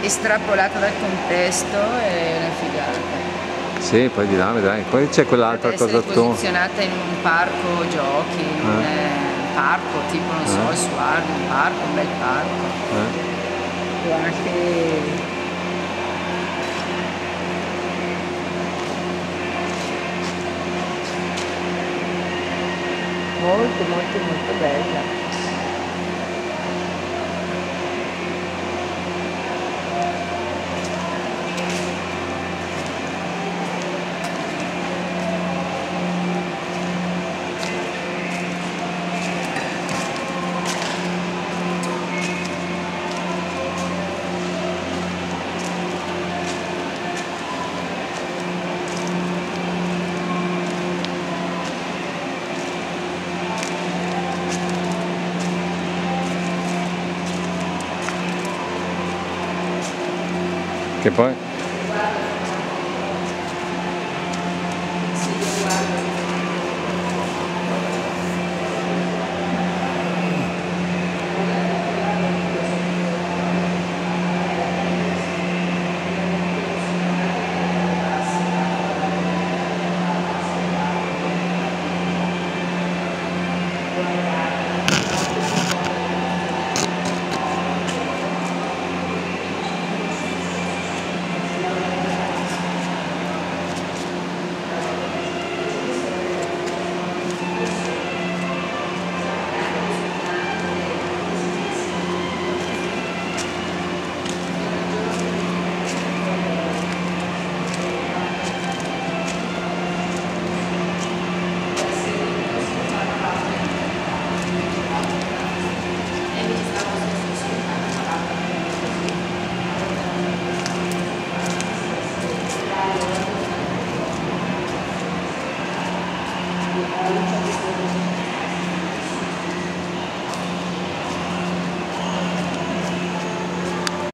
estrapolata dal contesto è una figata. Sì, poi di là vedrai. Poi c'è quell'altra cosa tu. posizionata in un parco giochi, in un eh. parco tipo, non so, eh. il Suardi, un parco, un bel parco. Eh. anche molto molto molto bella Que põe? Thank そうですね。